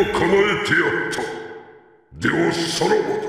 を叶えてやった。ではさらばだ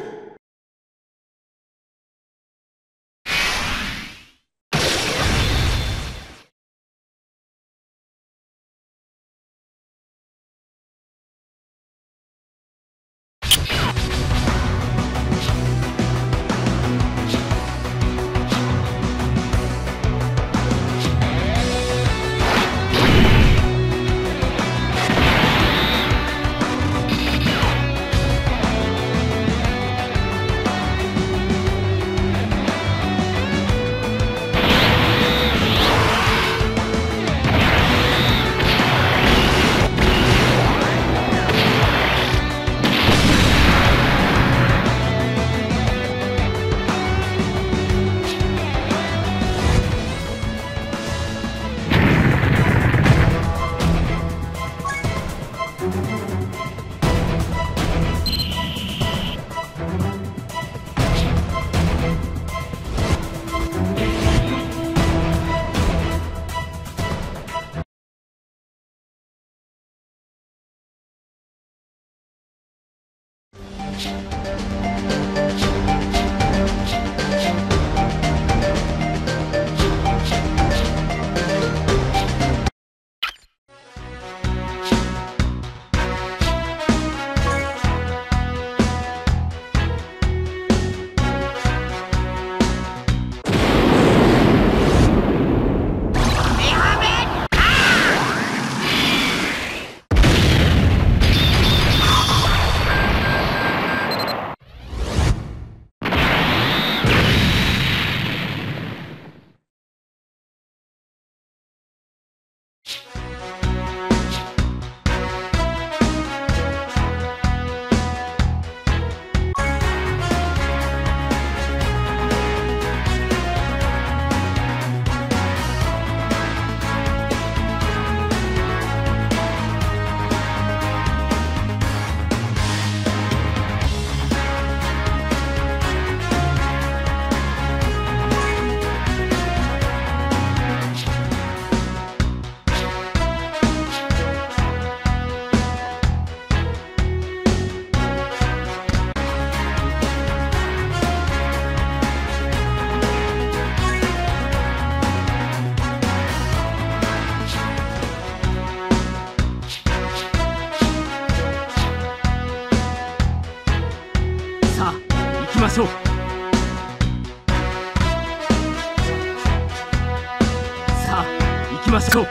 きましょう。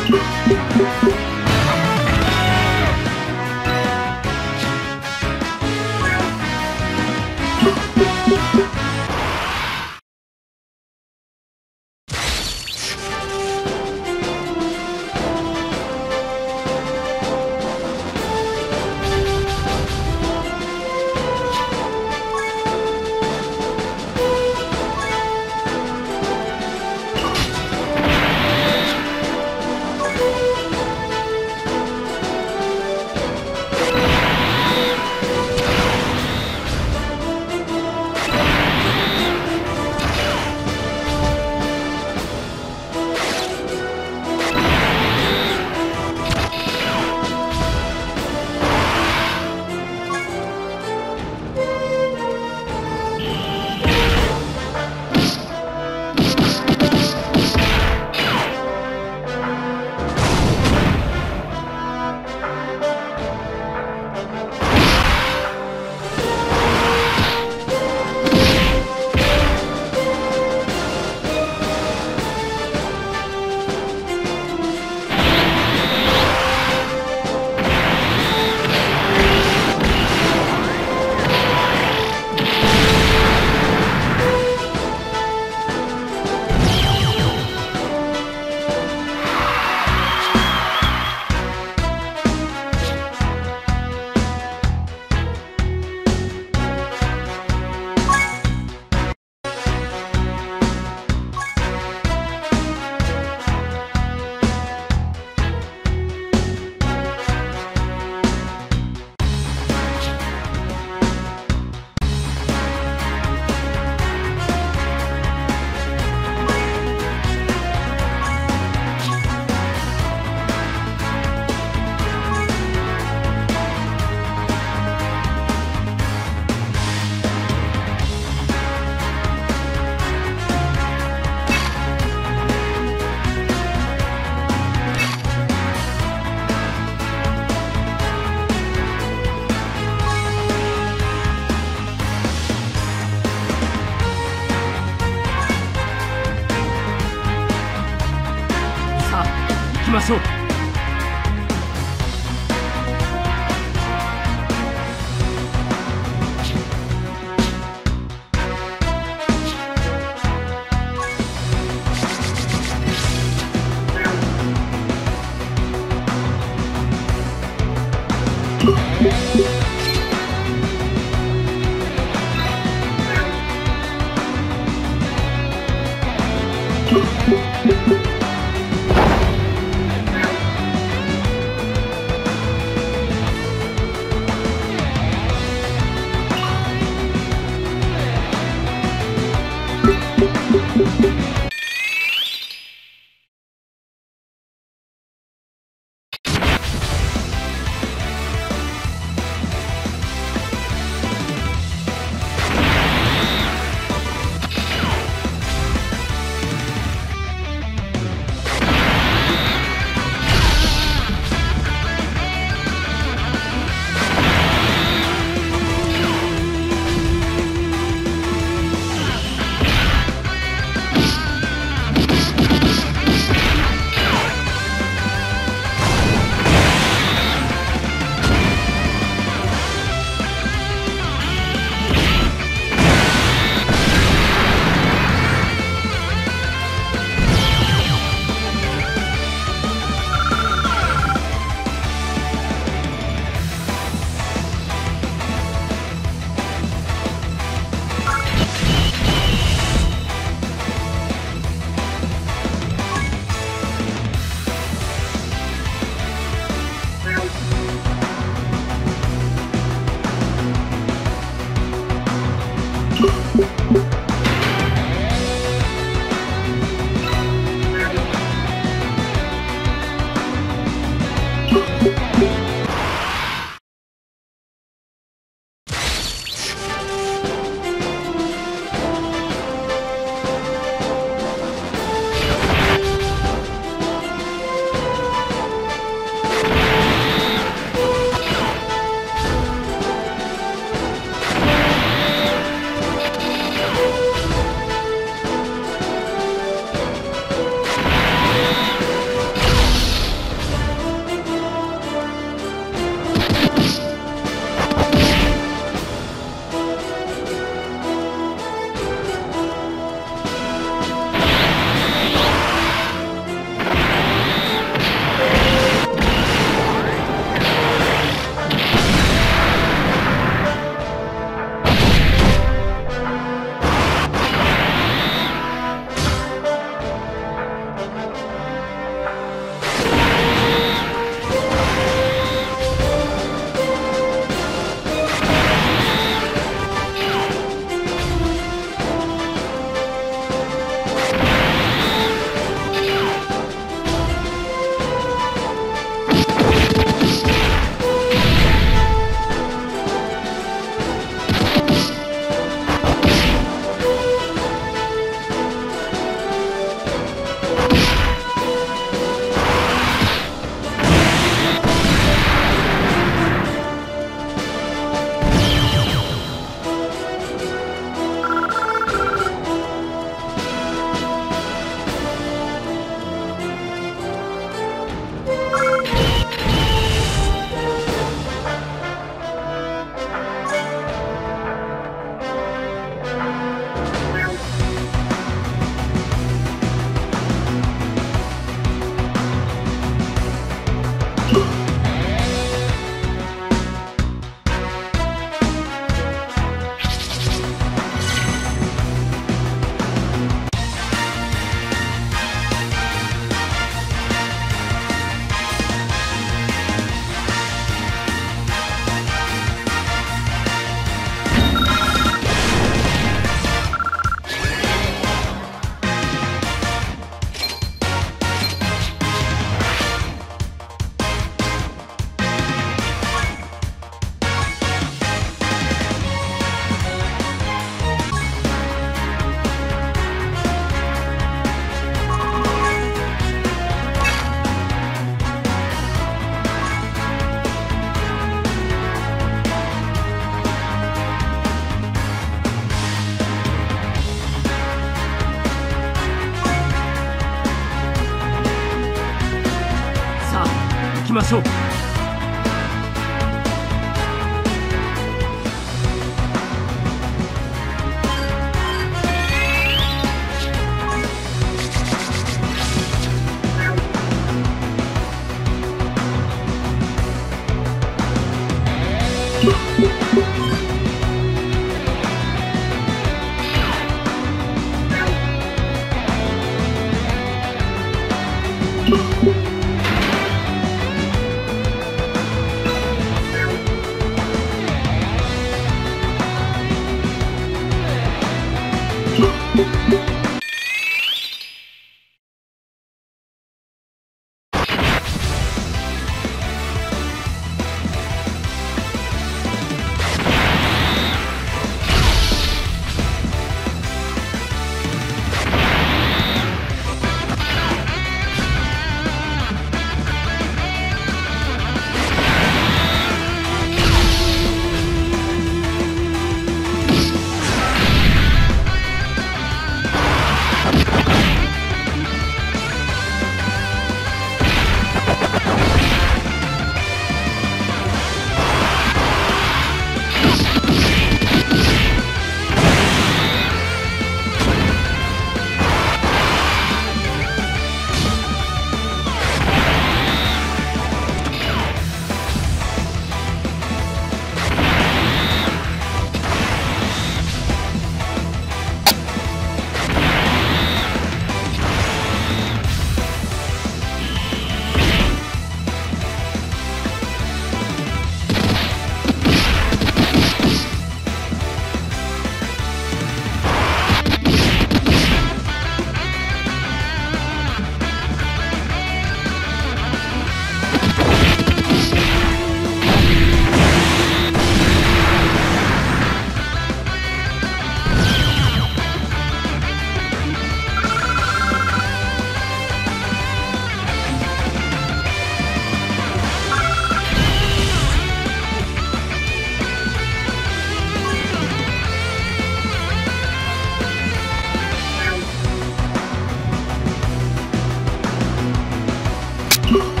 Bye.